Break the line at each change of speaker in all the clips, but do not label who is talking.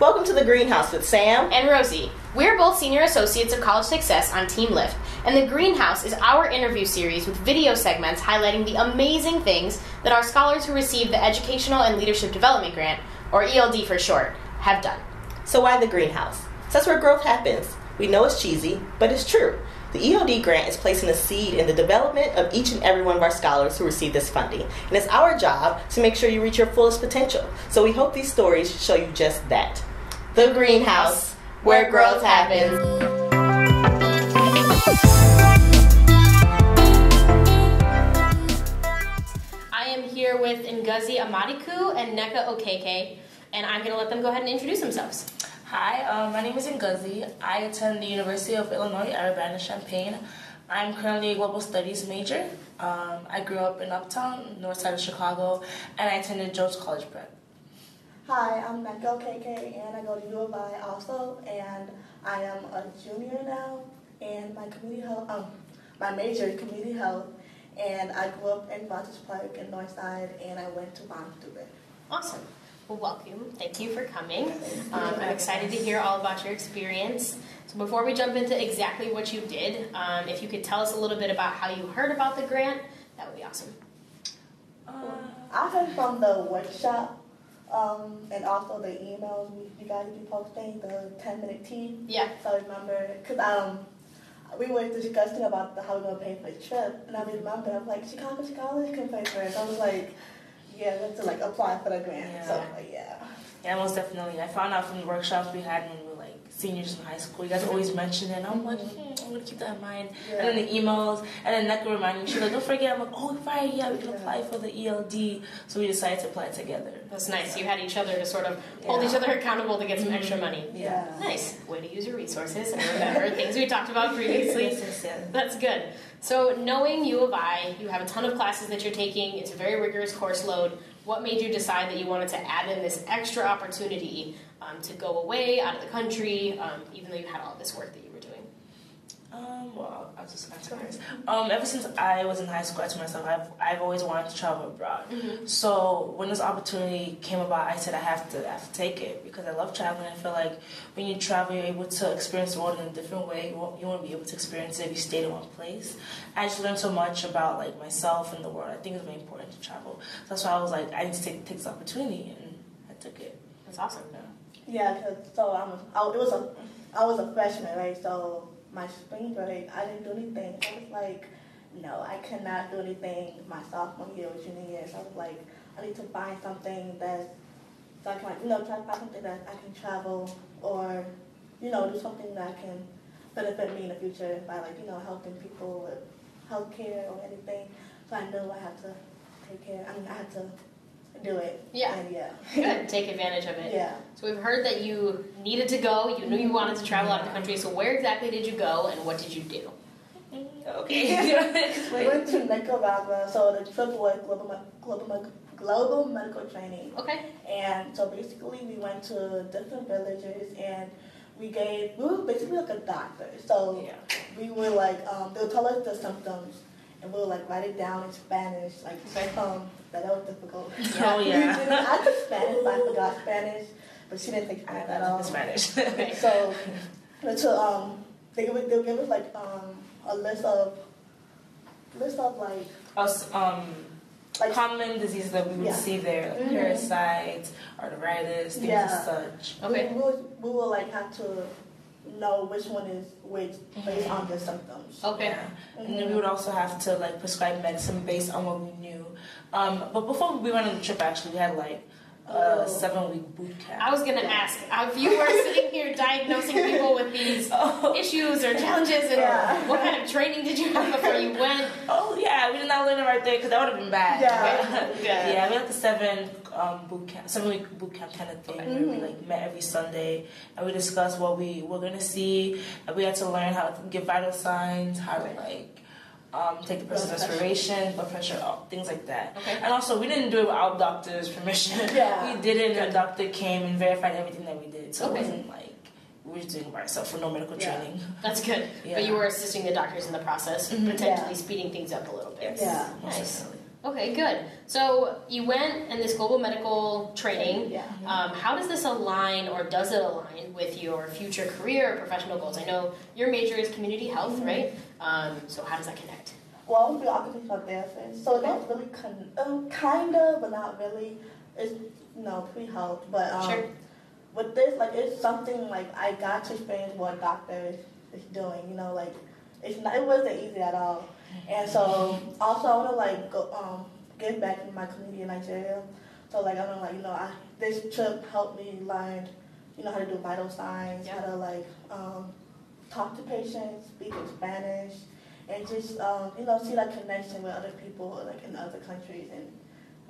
Welcome to the Greenhouse with Sam
and Rosie. We're both senior associates of College Success on Team Lift, and the Greenhouse is our interview series with video segments highlighting the amazing things that our scholars who received the Educational and Leadership Development Grant, or ELD for short, have done.
So, why the Greenhouse? That's where growth happens. We know it's cheesy, but it's true. The ELD grant is placing a seed in the development of each and every one of our scholars who receive this funding. And it's our job to make sure you reach your fullest potential. So we hope these stories show you just that. The Greenhouse, where growth happens.
I am here with Ngozi Amadikwu and Nneka Okeke, and I'm going to let them go ahead and introduce themselves.
Hi, um, my name is Ngozi. I attend the University of Illinois Urbana-Champaign. I'm currently a global studies major. Um, I grew up in Uptown, north side of Chicago, and I attended Jones College Prep.
Hi, I'm Nneka Okeke, and I go to U of I also, and I am a junior now, and my community health, um, my major is community health, and I grew up in Rogers Park in Northside, and I went to Vancouver.
Awesome. Well, welcome. Thank you for coming. Um, I'm excited to hear all about your experience. So, before we jump into exactly what you did, um, if you could tell us a little bit about how you heard about the grant, that would be awesome.
Uh, I heard from the workshop um, and also the emails you guys be posting, the 10 minute tea.
Yeah.
So I remember, because um, we were discussing about the, how we're going to pay for the trip, and I remember, I'm like, Chicago, Chicago can pay for it. So I was like, yeah, we have to like apply for the grant. Yeah. So like, yeah.
Yeah, most definitely. I found out from the workshops we had when we seniors in high school. You guys always mention it. And I'm like, hmm, I'm gonna keep that in mind. Yeah. And then the emails, and then Nneka reminded me. She's like, don't forget. I'm like, oh right, yeah, we can apply for the ELD. So we decided to apply together.
That's nice. You had each other to sort of hold each other accountable to get some extra mm-hmm. money.
Yeah.
Nice way to use your resources and remember things we talked about previously. That's good. So knowing U of I, you have a ton of classes that you're taking. It's a very rigorous course load. What made you decide that you wanted to add in this extra opportunity um, to go away out of the country, um, even though you had all this work that you?
Um, well, I'll just answer first. Um, ever since I was in high school, I told myself I've, I've always wanted to travel abroad. Mm-hmm. So when this opportunity came about, I said I have to I have to take it because I love traveling. I feel like when you travel, you're able to experience the world in a different way. You want, you want to be able to experience it if you stayed in one place. I just learned so much about like myself and the world. I think it's very important to travel. So that's why I was like, I need to take, take this opportunity, and I took it.
That's awesome.
Yeah, yeah. Cause, so I'm, I, it was a, I was a freshman, right? So my spring break, I didn't do anything. I was like, no, I cannot do anything my sophomore year or junior year. So I was like, I need to find something that, so I can, you know, try to find something that I can travel or, you know, do something that can benefit me in the future by like, you know, helping people with healthcare or anything. So I knew I had to take care, I mean, I had to do it.
Yeah.
And yeah.
Good. Take advantage of it.
Yeah.
So we've heard that you needed to go. You knew you wanted to travel out of the country. So where exactly did you go, and what did you do?
Okay. we went to Nicaragua. So the trip was global, global, global medical training.
Okay.
And so basically, we went to different villages and we gave we were basically like a doctor. So yeah. we were like um, they'll tell us the symptoms and we would like write it down in Spanish, like okay. um, that was difficult.
Oh yeah.
I took Spanish, but I forgot Spanish, but she didn't take Spanish at all.
Spanish.
So, so um, they would they would give us like um a list of list of like
us um. Like, common diseases that we would yeah. see there, like mm-hmm. parasites, arthritis, things yeah. as such.
Okay.
We, we, will, we will like have to know which one is which based on the symptoms.
Okay.
Yeah. Mm-hmm. And then we would also have to like prescribe medicine based on what we knew. Um, but before we went on the trip, actually, we had like a seven week boot camp.
I was gonna ask if you were sitting here diagnosing people with these oh. issues or challenges, and yeah. what kind of training did you have before you went?
Oh yeah, we did not learn it right there because that would have been bad.
Yeah,
yeah. yeah. We had the seven um, boot camp, seven week boot camp kind of thing mm-hmm. where we like met every Sunday and we discussed what we were gonna see, and we had to learn how to give vital signs, how to like um, take the person's respiration, blood pressure, things like that.
Okay.
And also, we didn't do it without doctor's permission.
Yeah.
we did it, and the doctor came and verified everything that we did. So
okay.
it wasn't like we were doing it by ourselves for no medical yeah. training.
That's good. Yeah. But you were assisting the doctors in the process, mm-hmm. potentially yeah. speeding things up a little bit.
Yeah.
Nice. Okay, good. So you went in this global medical training.
Yeah.
Um, how does this align, or does it align with your future career or professional goals? I know your major is community health,
Mm-hmm.
right? Um, so how does that connect?
Well, I'm doing occupational therapist, so that's really con- um, kind of, but not really. It's you know pre health, but um,
Sure.
with this, like it's something like I got to experience what a doctor is, is doing. You know, like it's not, it wasn't easy at all, and so also I want to like go um give back to my community in Nigeria. So like I want to like you know I this trip helped me learn you know how to do vital signs,
Yeah.
how to like um talk to patients, speak in Spanish and just um, you know see that connection with other people like in other countries and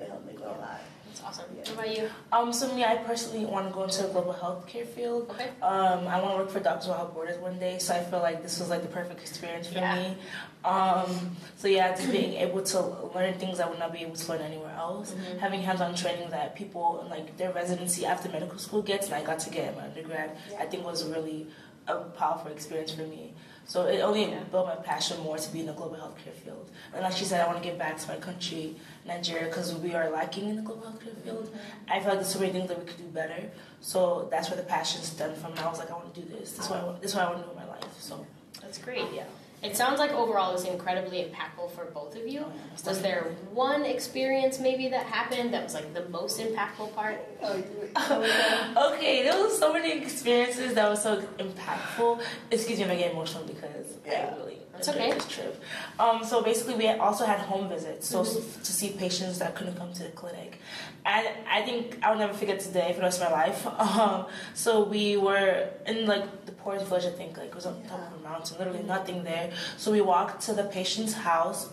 it helped me grow a lot.
That's awesome.
Yeah.
What about you?
Um, so me, I personally want to go into the global healthcare field.
Okay.
Um, I want to work for Doctors Without Borders one day, so I feel like this was like the perfect experience for
Yeah.
me. Um, so yeah, just being able to learn things I would not be able to learn anywhere else,
Mhm.
having hands-on training that people in like their residency after medical school gets, and I got to get in my undergrad, yeah. I think was really a powerful experience for me. So it only
Yeah.
built my passion more to be in the global healthcare field. And like she said, I want to get back to my country, Nigeria, because we are lacking in the global healthcare field. Mm-hmm. I feel like there's so many things that we could do better. So that's where the passion stemmed from. And I was like, I want to do this. This is uh-huh. what I want, this is what I want to do in my life. So
That's great.
yeah.
It sounds like overall it was incredibly impactful for both of you.
Oh.
Was there one experience maybe that happened that was like the most impactful part?
Okay, there was so many experiences that were so impactful. Excuse me if I get emotional because
Yeah.
I really enjoyed
okay.
this trip. Um, so basically, we also had home visits, so to see patients that couldn't come to the clinic, and I think I'll never forget today for the rest of my life. Um, so we were in like the poorest village, I think, like it was on top of a mountain, literally nothing there. So we walked to the patient's house.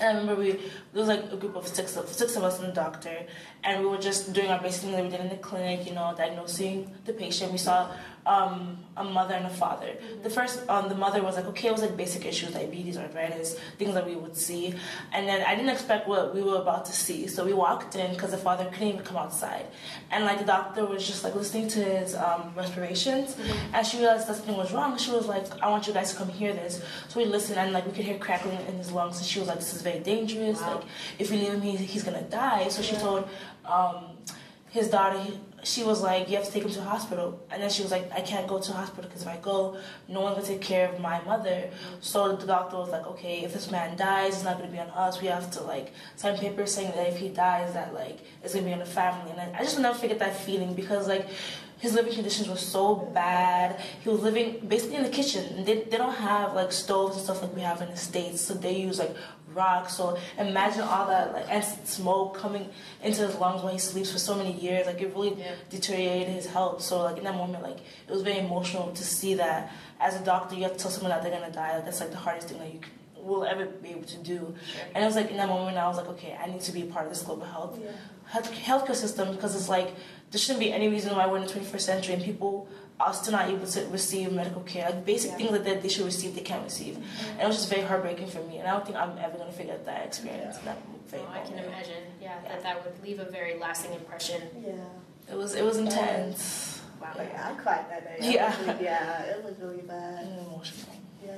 And I remember we there was like a group of six of six of us and the doctor, and we were just doing our basic things that we did in the clinic, you know, diagnosing the patient. We saw um, a mother and a father. The first, um, the mother was like, okay, it was like basic issues, diabetes, arthritis, things that we would see, and then I didn't expect what we were about to see. So we walked in because the father couldn't even come outside, and like the doctor was just like listening to his um, respirations, and she realized that something was wrong. She was like, I want you guys to come hear this. So we listened, and like we could hear crackling in his lungs, and she was like, this is very dangerous.
Wow.
Like if we leave him, he's, he's gonna die. So she told um, his daughter, he, she was like, you have to take him to the hospital. And then she was like, I can't go to the hospital because if I go, no one's gonna take care of my mother. So the doctor was like, okay, if this man dies, it's not gonna be on us. We have to like sign papers saying that if he dies, that like it's gonna be on the family. And I, I just never forget that feeling because like his living conditions were so bad. He was living basically in the kitchen. They, they don't have like stoves and stuff like we have in the States. So they use like rocks. So imagine all that like and smoke coming into his lungs when he sleeps for so many years. Like it really
Yeah.
deteriorated his health. So like in that moment, like it was very emotional to see that as a doctor you have to tell someone that they're gonna die. Like that's like the hardest thing that you c- will ever be able to do.
Sure.
And it was like in that moment I was like, okay, I need to be a part of this global health
Yeah.
health healthcare system because it's like there shouldn't be any reason why we're in the 21st century and people are still not able to receive medical care. Like basic
Yeah.
things that they, they should receive, they can't receive. Mm-hmm. And it was just very heartbreaking for me. And I don't think I'm ever gonna forget that experience. That very
Oh, I can imagine, yeah, that that would leave a very lasting impression.
Yeah.
It was it was intense.
Wow.
Like, I cried that day.
Yeah.
Honestly, yeah, it was really bad.
emotional.
Yeah.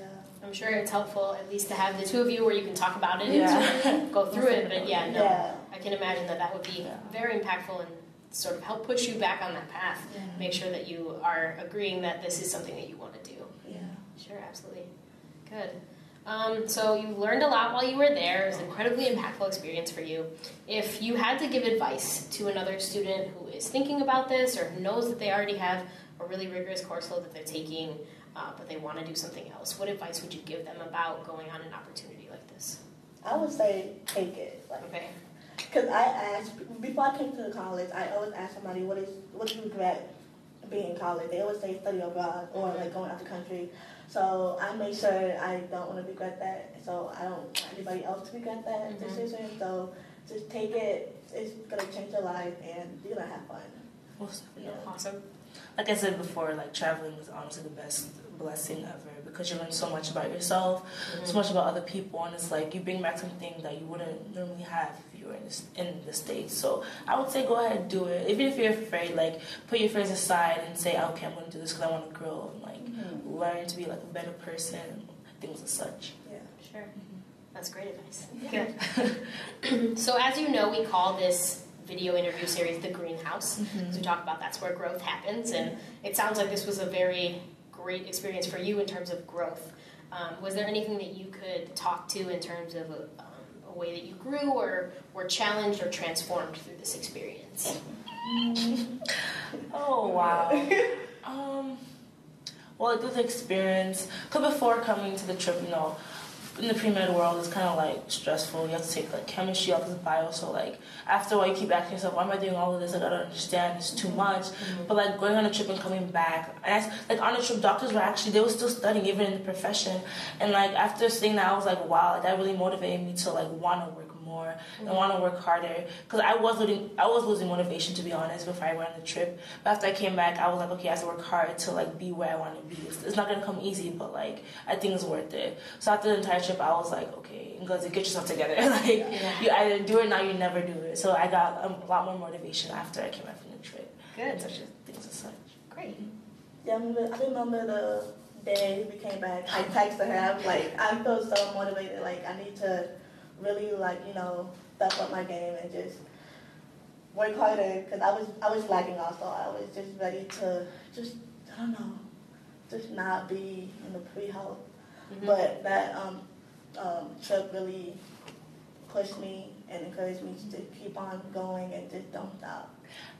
I'm sure it's helpful at least to have the two of you where you can talk about it and
Yeah.
sort of go through it. But yeah, no,
Yeah.
I can imagine that that would be
Yeah.
very impactful and sort of help push you back on that path. Make sure that you are agreeing that this is something that you want to do.
Yeah.
Sure, absolutely. Good. Um, so you learned a lot while you were there. It was an incredibly impactful experience for you. If you had to give advice to another student who is thinking about this or knows that they already have a really rigorous course load that they're taking, uh, but they want to do something else, what advice would you give them about going on an opportunity like this?
I would say take it. Like,
Okay.
Because I asked before I came to the college, I always ask somebody what is what do you regret being in college. They always say study abroad or like going out the country. So I make sure I don't want to regret that. So I don't want anybody else to regret that
Mhm.
decision. So just take it. It's gonna change your life and you're gonna have fun.
Most
Yeah.
Awesome.
like I said before, like traveling is honestly the best blessing ever because you learn so much about yourself, so mm-hmm. much about other people, and it's like you bring back something that you wouldn't normally have if you were in the, in the states. So I would say go ahead and do it, even if you're afraid. Like put your fears aside and say, ah, okay, I'm going to do this because I want to grow and like mm-hmm. learn to be like a better person, things as such.
Yeah.
Sure. Mm-hmm. That's great advice. Good. so, as you know, we call this video interview series the Greenhouse. Mm-hmm. So, we talk about that's where growth happens, and it sounds like this was a very great experience for you in terms of growth. Um, was there anything that you could talk to in terms of a, um, a way that you grew or were challenged or transformed through this experience?
oh wow. um, well, the experience, because before coming to the trip, you know, in the pre-med world, it's kind of like stressful. You have to take like chemistry, all this bio. So like after a while, you keep asking yourself, "Why am I doing all of this? I don't understand. It's too much." Mm-hmm. But like going on a trip and coming back, and I, like on a trip, doctors were actually they were still studying even in the profession. And like after seeing that, I was like, "Wow!" Like, that really motivated me to like want to work more mm-hmm. and want to work harder because I was losing I was losing motivation to be honest before I went on the trip. But after I came back, I was like, okay, I have to work hard to like be where I want to be. It's, it's, not gonna come easy, but like I think it's worth it. So after the entire trip, I was like, okay, because get yourself together. like yeah. you either do it now, you never do it. So I got a lot more motivation after I came back from the trip.
Good.
such things as such.
Great.
Yeah, I remember the day we came back. I texted her. I was like, I feel so motivated. Like I need to really like you know step up my game and just work harder because I was I was lagging also. I was just ready to just I don't know, just not be in the pre-health. Mm-hmm. But that um, um, trip really pushed me and encouraged me to keep on going and just don't stop.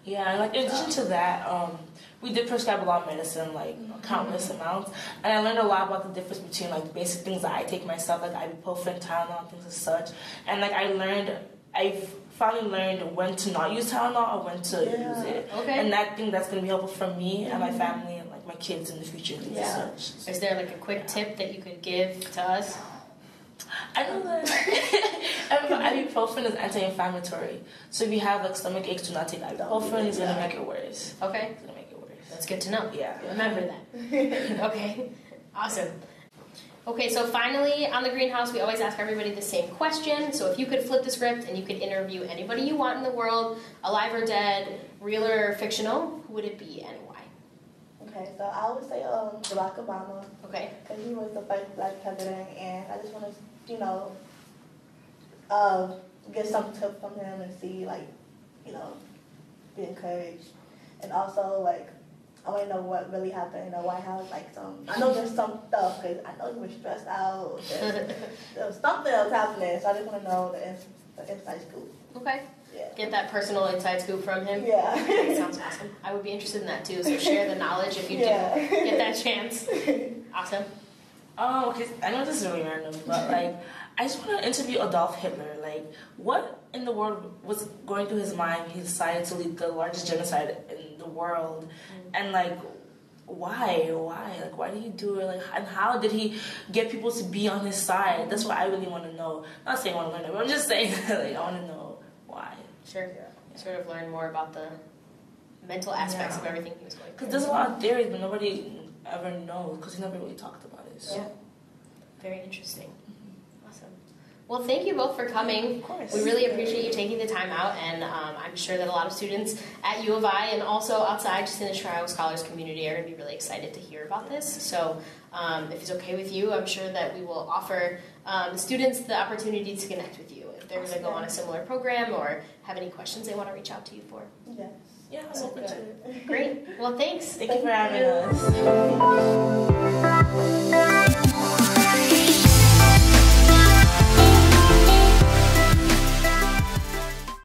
Yeah, and like in addition to that, um, we did prescribe a lot of medicine, like countless mm-hmm. amounts, and I learned a lot about the difference between like basic things that I take myself, like ibuprofen, Tylenol, things as such, and like I learned, I've finally learned when to not use Tylenol or when to yeah. use it,
okay.
and that thing that's gonna be helpful for me and my mm-hmm. family and like my kids in the future, things yeah. as such.
Is there like a quick tip that you could give to us?
I know that ibuprofen is anti-inflammatory. So if you have like stomach aches, do not take ibuprofen. It's gonna make it worse.
Okay.
It's gonna make it worse.
That's good to know.
Yeah.
Remember that. okay. Awesome. Okay, so finally on the greenhouse, we always ask everybody the same question. So if you could flip the script and you could interview anybody you want in the world, alive or dead, real or fictional, who would it be and why?
Okay, so I would say um, Barack Obama.
Okay.
Because he was the first black president, and I just want to you know, uh, get some tip from him and see, like, you know, be encouraged. And also, like, I want to know what really happened in the White House. Like, some, I know there's some stuff because I know he was stressed out. there was something else happening, so I just want to know the, the inside scoop.
Okay. Yeah. Get that personal inside scoop from him.
Yeah.
sounds awesome. I would be interested in that too. So share the knowledge if you yeah. do get that chance. Awesome.
Oh, okay. I know this is really random, but like, I just want to interview Adolf Hitler. Like, what in the world was going through his mind? He decided to lead the largest genocide in the world, mm-hmm. and like, why? Why? Like, why did he do it? Like, and how did he get people to be on his side? That's what I really want to know. I'm Not saying I want to learn it, but I'm just saying like I want to know why.
Sure. Yeah. Sort of learn more about the mental aspects yeah. of everything he was going
through. Because there's a lot of theories, but nobody ever knows because he never really talked about it. So.
Yeah. Very interesting. Awesome. Well, thank you both for coming.
Of course.
We really appreciate you taking the time out, and um, I'm sure that a lot of students at U of I and also outside just in the Chicago Scholars community are going to be really excited to hear about this. So, um, if it's okay with you, I'm sure that we will offer um, students the opportunity to connect with you if they're going to go on a similar program or have any questions they want to reach out to you for.
Yes.
Yeah,
so Great. Well, thanks.
Thank, Thank you for having you. us.